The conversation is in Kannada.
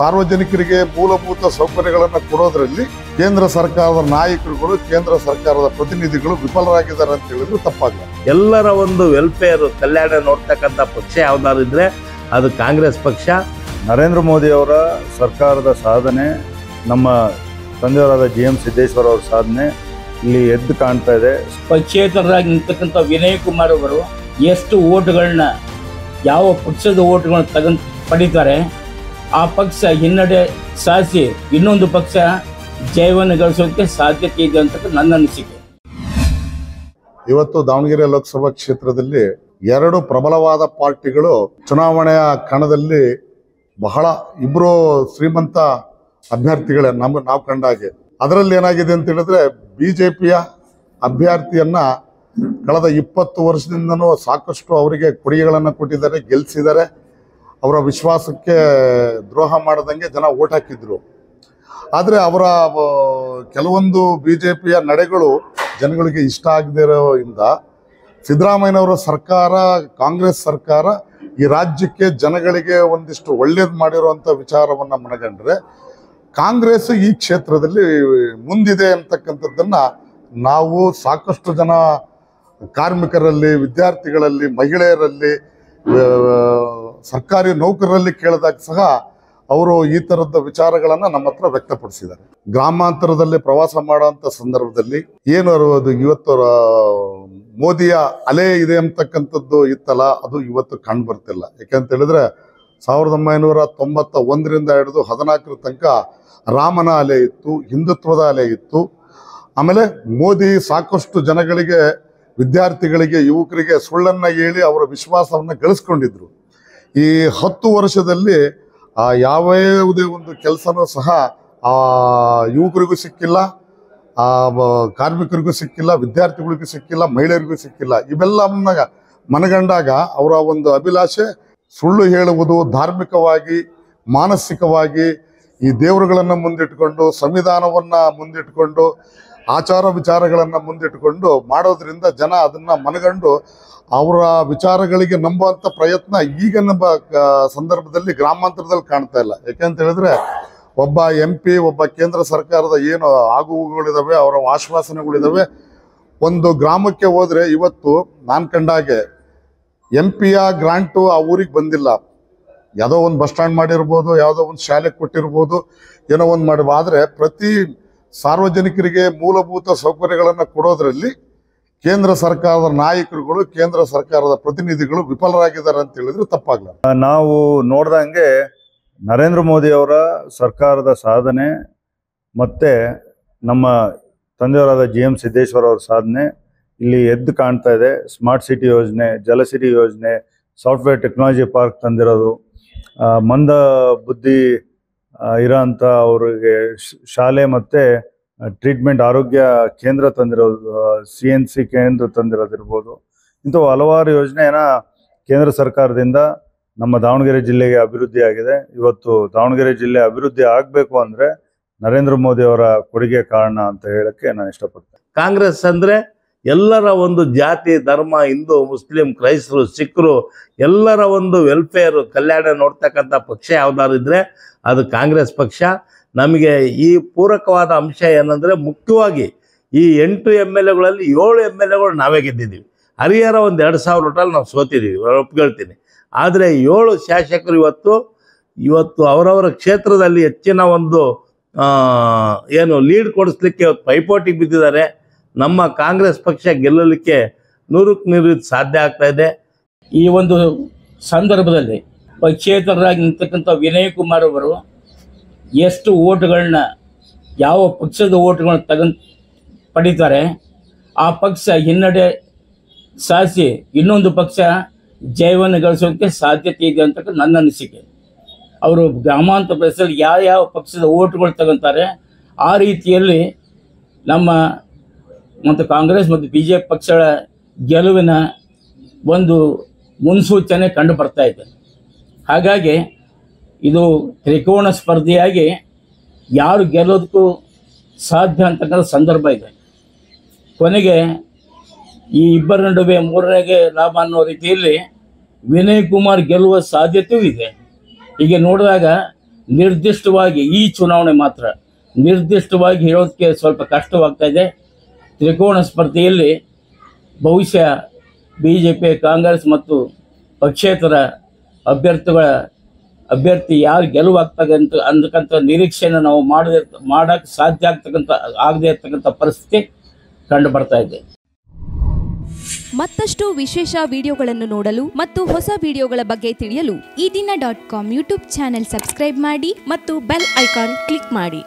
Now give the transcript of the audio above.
ಸಾರ್ವಜನಿಕರಿಗೆ ಮೂಲಭೂತ ಸೌಕರ್ಯಗಳನ್ನು ಕೊಡೋದ್ರಲ್ಲಿ ಕೇಂದ್ರ ಸರ್ಕಾರದ ನಾಯಕರುಗಳು ಕೇಂದ್ರ ಸರ್ಕಾರದ ಪ್ರತಿನಿಧಿಗಳು ವಿಫಲರಾಗಿದ್ದಾರೆ ಅಂತ ಹೇಳಿದ್ರು ತಪ್ಪಾಗಲ್ಲ ಎಲ್ಲರ ಒಂದು ವೆಲ್ಫೇರ್ ಕಲ್ಯಾಣ ನೋಡ್ತಕ್ಕಂಥ ಪಕ್ಷ ಯಾವ್ದಾದ್ರು ಇದ್ರೆ ಅದು ಕಾಂಗ್ರೆಸ್ ಪಕ್ಷ. ನರೇಂದ್ರ ಮೋದಿ ಅವರ ಸರ್ಕಾರದ ಸಾಧನೆ ನಮ್ಮ ತಂದೆಯವರಾದ ಜಿ ಎಂ ಸಿದ್ದೇಶ್ವರ ಅವರ ಸಾಧನೆ ಇಲ್ಲಿ ಎದ್ದು ಕಾಣ್ತಾ ಇದೆ. ಪಕ್ಷೇತರರಾಗಿ ನಿಂತಕ್ಕಂಥ ವಿನಯ್ ಕುಮಾರ್ ಅವರು ಎಷ್ಟು ಓಟ್ಗಳನ್ನ ಯಾವ ಪಕ್ಷದ ಓಟ್ಗಳನ್ನ ತಗೊಂಡ್ ಪಡಿತಾರೆ ಆ ಪಕ್ಷ ಹಿನ್ನಡೆ ಸಾಧಿಸಿ ಇನ್ನೊಂದು ಪಕ್ಷ ಜಯವನ್ನು ಗಳಿಸೋದಕ್ಕೆ ಸಾಧ್ಯತೆ ಇದೆ ಅಂತ ನನ್ನ ಅನಿಸಿಕೆ. ಇವತ್ತು ದಾವಣಗೆರೆ ಲೋಕಸಭಾ ಕ್ಷೇತ್ರದಲ್ಲಿ ಎರಡು ಪ್ರಬಲವಾದ ಪಾರ್ಟಿಗಳು ಚುನಾವಣೆಯ ಕಣದಲ್ಲಿ ಬಹಳ ಇಬ್ಬರು ಶ್ರೀಮಂತ ಅಭ್ಯರ್ಥಿಗಳೇ ನಮ್ಮ ನಾವು ಕಂಡ ಹಾಗೆ ಅದರಲ್ಲಿ ಏನಾಗಿದೆ ಅಂತ ಹೇಳಿದ್ರೆ ಬಿಜೆಪಿಯ ಅಭ್ಯರ್ಥಿಯನ್ನ ಕಳೆದ ಇಪ್ಪತ್ತು ವರ್ಷದಿಂದನೂ ಸಾಕಷ್ಟು ಅವರಿಗೆ ಕೊಡುಗೆಗಳನ್ನು ಕೊಟ್ಟಿದ್ದಾರೆ ಗೆಲ್ಲಿಸಿದ್ದಾರೆ ಅವರ ವಿಶ್ವಾಸಕ್ಕೆ ದ್ರೋಹ ಮಾಡದಂಗೆ ಜನ ಓಟ್ ಹಾಕಿದ್ರು. ಆದರೆ ಅವರ ಕೆಲವೊಂದು ಬಿ ಜೆ ಪಿಯ ನಡೆಗಳು ಜನಗಳಿಗೆ ಇಷ್ಟ ಆಗದೇ ಇರೋದ್ರಿಂದ ಸಿದ್ದರಾಮಯ್ಯನವರ ಸರ್ಕಾರ, ಕಾಂಗ್ರೆಸ್ ಸರ್ಕಾರ ಈ ರಾಜ್ಯಕ್ಕೆ ಜನಗಳಿಗೆ ಒಂದಿಷ್ಟು ಒಳ್ಳೇದು ಮಾಡಿರುವಂಥ ವಿಚಾರವನ್ನು ಮನಗಂಡ್ರೆ ಕಾಂಗ್ರೆಸ್ ಈ ಕ್ಷೇತ್ರದಲ್ಲಿ ಮುಂದಿದೆ ಅಂತಕ್ಕಂಥದ್ದನ್ನ ನಾವು ಸಾಕಷ್ಟು ಜನ ಕಾರ್ಮಿಕರಲ್ಲಿ, ವಿದ್ಯಾರ್ಥಿಗಳಲ್ಲಿ, ಮಹಿಳೆಯರಲ್ಲಿ ಸರ್ಕಾರಿ ನೌಕರರಲ್ಲಿ ಕೇಳಿದಾಗ ಸಹ ಅವರು ಈ ಥರದ ವಿಚಾರಗಳನ್ನು ನಮ್ಮ ಹತ್ರ ವ್ಯಕ್ತಪಡಿಸಿದ್ದಾರೆ. ಗ್ರಾಮಾಂತರದಲ್ಲಿ ಪ್ರವಾಸ ಮಾಡೋಂಥ ಸಂದರ್ಭದಲ್ಲಿ ಏನು ಅದು ಇವತ್ತು ಮೋದಿಯ ಅಲೆ ಇದೆ ಅಂತಕ್ಕಂಥದ್ದು ಇತ್ತಲ್ಲ, ಅದು ಇವತ್ತು ಕಂಡು ಬರ್ತಿಲ್ಲ. ಯಾಕೆಂತ ಹೇಳಿದ್ರೆ ಸಾವಿರದ ಒಂಬೈನೂರ ತೊಂಬತ್ತ ಒಂದರಿಂದ ಹಿಡಿದು ಹದಿನಾಲ್ಕರ ತನಕ ರಾಮನ ಅಲೆ ಇತ್ತು, ಹಿಂದುತ್ವದ ಅಲೆ ಇತ್ತು. ಆಮೇಲೆ ಮೋದಿ ಸಾಕಷ್ಟು ಜನಗಳಿಗೆ ವಿದ್ಯಾರ್ಥಿಗಳಿಗೆ, ಯುವಕರಿಗೆ ಸುಳ್ಳನ್ನ ಹೇಳಿ ಅವರ ವಿಶ್ವಾಸವನ್ನು ಗಳಿಸ್ಕೊಂಡಿದ್ರು. ಈ ಹತ್ತು ವರ್ಷದಲ್ಲಿ, ಆ ಯಾವುದೇ ಒಂದು ಕೆಲಸನೂ ಸಹ ಆ ಯುವಕರಿಗೂ ಸಿಕ್ಕಿಲ್ಲ, ಆ ಕಾರ್ಮಿಕರಿಗೂ ಸಿಕ್ಕಿಲ್ಲ, ವಿದ್ಯಾರ್ಥಿಗಳಿಗೂ ಸಿಕ್ಕಿಲ್ಲ, ಮಹಿಳೆಯರಿಗೂ ಸಿಕ್ಕಿಲ್ಲ. ಇವೆಲ್ಲ ಮನಗಂಡಾಗ ಅವರ ಒಂದು ಅಭಿಲಾಷೆ, ಸುಳ್ಳು ಹೇಳುವುದು ಧಾರ್ಮಿಕವಾಗಿ, ಮಾನಸಿಕವಾಗಿ ಈ ದೇವರುಗಳನ್ನು ಮುಂದಿಟ್ಕೊಂಡು, ಸಂವಿಧಾನವನ್ನು ಮುಂದಿಟ್ಕೊಂಡು ಆಚಾರ ವಿಚಾರಗಳನ್ನು ಮುಂದಿಟ್ಟುಕೊಂಡು ಮಾಡೋದ್ರಿಂದ ಜನ ಅದನ್ನ ಮನಗಂಡು ಅವರ ವಿಚಾರಗಳಿಗೆ ನಂಬುವಂಥ ಪ್ರಯತ್ನ ಈಗಿನ ಬ- ಸಂದರ್ಭದಲ್ಲಿ ಗ್ರಾಮಾಂತರದಲ್ಲಿ ಕಾಣ್ತಾ ಇಲ್ಲ. ಯಾಕೆಂತ ಹೇಳಿದ್ರೆ ಒಬ್ಬ ಎಂ ಪಿ, ಒಬ್ಬ ಕೇಂದ್ರ ಸರ್ಕಾರದ ಏನು ಆಗುವುಗಳಿದಾವೆ, ಅವರ ಆಶ್ವಾಸನೆಗಳಿದಾವೆ. ಒಂದು ಗ್ರಾಮಕ್ಕೆ ಹೋದರೆ ಇವತ್ತು ನಾನು ಕಂಡಾಗೆ ಎಂ ಪಿಯ ಗ್ರಾಂಟು ಆ ಊರಿಗೆ ಬಂದಿಲ್ಲ. ಯಾವುದೋ ಒಂದು ಬಸ್ ಸ್ಟ್ಯಾಂಡ್ ಮಾಡಿರ್ಬೋದು, ಯಾವುದೋ ಒಂದು ಶಾಲೆಗೆ ಕೊಟ್ಟಿರ್ಬೋದು, ಏನೋ ಒಂದು ಮಾಡಿ, ಆದರೆ ಪ್ರತಿ ಸಾರ್ವಜನಿಕರಿಗೆ ಮೂಲಭೂತ ಸೌಕರ್ಯಗಳನ್ನು ಕೊಡೋದ್ರಲ್ಲಿ ಕೇಂದ್ರ ಸರ್ಕಾರದ ನಾಯಕರುಗಳು, ಕೇಂದ್ರ ಸರ್ಕಾರದ ಪ್ರತಿನಿಧಿಗಳು ವಿಫಲರಾಗಿದ್ದಾರೆ ಅಂತ ಹೇಳಿದ್ರೆ ತಪ್ಪಾಗಲ್ಲ ನಾವು ನೋಡ್ದಂಗೆ ನರೇಂದ್ರ ಮೋದಿ ಅವರ ಸರ್ಕಾರದ ಸಾಧನೆ ಮತ್ತು ನಮ್ಮ ತಂದೆಯವರಾದ ಜಿ ಎಂ ಸಿದ್ದೇಶ್ವರ ಅವರ ಸಾಧನೆ ಇಲ್ಲಿ ಎದ್ದು ಕಾಣ್ತಾ ಇದೆ. ಸ್ಮಾರ್ಟ್ ಸಿಟಿ ಯೋಜನೆ ಜಲಸಿರಿ ಯೋಜನೆ, ಸಾಫ್ಟ್ವೇರ್ ಟೆಕ್ನಾಲಜಿ ಪಾರ್ಕ್ ತಂದಿರೋದು ಮಂದ ಬುದ್ಧಿ ಆ, ಇರೋಂಥ ಅವ್ರಿಗೆ ಶಾಲೆ ಮತ್ತೆ ಟ್ರೀಟ್ಮೆಂಟ್ ಆರೋಗ್ಯ ಕೇಂದ್ರ ತಂದಿರೋದು ಸಿ ಎನ್ ಸಿ ಕೇಂದ್ರ ತಂದಿರೋದಿರ್ಬೋದು. ಇಂಥವು ಹಲವಾರು ಯೋಜನೆನ ಕೇಂದ್ರ ಸರ್ಕಾರದಿಂದ ನಮ್ಮ ದಾವಣಗೆರೆ ಜಿಲ್ಲೆಗೆ ಅಭಿವೃದ್ಧಿ ಆಗಿದೆ. ಇವತ್ತು ದಾವಣಗೆರೆ ಜಿಲ್ಲೆ ಅಭಿವೃದ್ಧಿ ಆಗಬೇಕು ಅಂದ್ರೆ ನರೇಂದ್ರ ಮೋದಿ ಅವರ ಕೊಡುಗೆ ಕಾರಣ ಅಂತ ಹೇಳಕ್ಕೆ ನಾನು ಇಷ್ಟಪಡ್ತೇನೆ. ಕಾಂಗ್ರೆಸ್ ಅಂದ್ರೆ ಎಲ್ಲರ ಒಂದು ಜಾತಿ, ಧರ್ಮ, ಹಿಂದೂ, ಮುಸ್ಲಿಂ, ಕ್ರೈಸ್ತರು, ಸಿಖ್ರು, ಎಲ್ಲರ ಒಂದು ವೆಲ್ಫೇರ್ ಕಲ್ಯಾಣ ನೋಡ್ತಕ್ಕಂಥ ಪಕ್ಷ ಯಾವ್ದಾದ್ರು ಇದ್ರೆ ಅದು ಕಾಂಗ್ರೆಸ್ ಪಕ್ಷ. ನಮಗೆ ಈ ಪೂರಕವಾದ ಅಂಶ ಏನಂದ್ರೆ ಮುಖ್ಯವಾಗಿ ಈ ಎಂಟು ಎಂ ಎಲ್ ಎಗಳಲ್ಲಿ ಏಳು ಎಂ ಎಲ್ ಎಗಳು ನಾವೇ ಗೆದ್ದಿದ್ದೀವಿ. ಹರಿಹರ ಒಂದು ಎರಡು ಸಾವಿರ ಒಟ್ಟಲ್ಲಿ ನಾವು ಸೋತಿದ್ದೀವಿ ಒಪ್ಕೊಳ್ತೀನಿ. ಆದರೆ ಏಳು ಶಾಸಕರು ಇವತ್ತು ಇವತ್ತು ಅವರವರ ಕ್ಷೇತ್ರದಲ್ಲಿ ಹೆಚ್ಚಿನ ಒಂದು ಏನು ಲೀಡ್ ಕೊಡಿಸ್ಲಿಕ್ಕೆ ಇವತ್ತು ಪೈಪೋಟಿಗೆ ಬಿದ್ದಿದ್ದಾರೆ. ನಮ್ಮ ಕಾಂಗ್ರೆಸ್ ಪಕ್ಷ ಗೆಲ್ಲಲಿಕ್ಕೆ ನೂರಕ್ಕೆ ನೂರು ಸಾಧ್ಯ ಆಗ್ತಾ ಇದೆ. ಈ ಒಂದು ಸಂದರ್ಭದಲ್ಲಿ ಪಕ್ಷೇತರರಾಗಿ ನಿಂತಕ್ಕಂಥ ವಿನಯ್ ಕುಮಾರ್ ಅವರು ಎಷ್ಟು ಓಟ್ಗಳನ್ನ, ಯಾವ ಪಕ್ಷದ ಓಟ್ಗಳನ್ನ ತಗ ಪಡಿತಾರೆ. ಆ ಪಕ್ಷ ಹಿನ್ನಡೆ ಸಾಧಿಸಿ ಇನ್ನೊಂದು ಪಕ್ಷ ಜಯವನ್ನು ಗಳಿಸೋದಕ್ಕೆ ಸಾಧ್ಯತೆ ಇದೆ ಅಂತ ನನ್ನ ಅನಿಸಿಕೆ. ಅವರು ಗ್ರಾಮಾಂತರ ಪ್ರದೇಶದಲ್ಲಿ ಯಾವ ಯಾವ ಪಕ್ಷದ ಓಟ್ಗಳು ತಗೊಂತಾರೆ, ಆ ರೀತಿಯಲ್ಲಿ ನಮ್ಮ ಮತ್ತು ಕಾಂಗ್ರೆಸ್ ಮತ್ತು ಬಿ ಜೆ ಪಕ್ಷಗಳ ಗೆಲುವಿನ ಒಂದು ಮುನ್ಸೂಚನೆ ಕಂಡು ಬರ್ತಾ ಇದೆ. ಹಾಗಾಗಿ ಇದು ತ್ರಿಕೋಣ ಸ್ಪರ್ಧೆಯಾಗಿ ಯಾರು ಗೆಲ್ಲೋದಕ್ಕೂ ಸಾಧ್ಯ ಅಂತಕ್ಕಂಥ ಸಂದರ್ಭ ಇದೆ. ಕೊನೆಗೆ ಈ ಇಬ್ಬರ ನಡುವೆ ಮೂರನೆಗೆ ಲಾಭ ಅನ್ನೋ ರೀತಿಯಲ್ಲಿ ವಿನಯ್ ಕುಮಾರ್ ಗೆಲ್ಲುವ ಸಾಧ್ಯತೆಯೂ ಇದೆ. ಹೀಗೆ ನೋಡಿದಾಗ ನಿರ್ದಿಷ್ಟವಾಗಿ ಈ ಚುನಾವಣೆ ಮಾತ್ರ ನಿರ್ದಿಷ್ಟವಾಗಿ ಹೇಳೋದಕ್ಕೆ ಸ್ವಲ್ಪ ಕಷ್ಟವಾಗ್ತಾ ಇದೆ. ತ್ರಿಕೋಣ ಸ್ಪರ್ಧೆಯಲ್ಲಿ ಬಹುಶಃ ಬಿ ಜೆ ಪಿ ಕಾಂಗ್ರೆಸ್ ಮತ್ತು ಪಕ್ಷೇತರ ಅಭ್ಯರ್ಥಿಗಳ ಅಭ್ಯರ್ಥಿ ಯಾರು ಗೆಲುವಾಗ್ತದೆ ಅಂತ ಅಂದಕ್ಕಂಥ ನಿರೀಕ್ಷೆಯನ್ನು ನಾವು ಮಾಡದೆ ಮಾಡೋಕ್ಕೆ ಸಾಧ್ಯ ಆಗ್ತಕ್ಕಂಥ, ಆಗದೆ ಇರ್ತಕ್ಕಂಥ ಪರಿಸ್ಥಿತಿ ಕಂಡು ಬರ್ತಾ ಇದೆ. ಮತ್ತಷ್ಟು ವಿಶೇಷ ವಿಡಿಯೋಗಳನ್ನು ನೋಡಲು ಮತ್ತು ಹೊಸ ವಿಡಿಯೋಗಳ ಬಗ್ಗೆ ತಿಳಿಯಲು ಈ ದಿನ dot com YouTube channel subscribe ಮಾಡಿ ಮತ್ತು ಬೆಲ್ ಐಕಾನ್ ಕ್ಲಿಕ್ ಮಾಡಿ.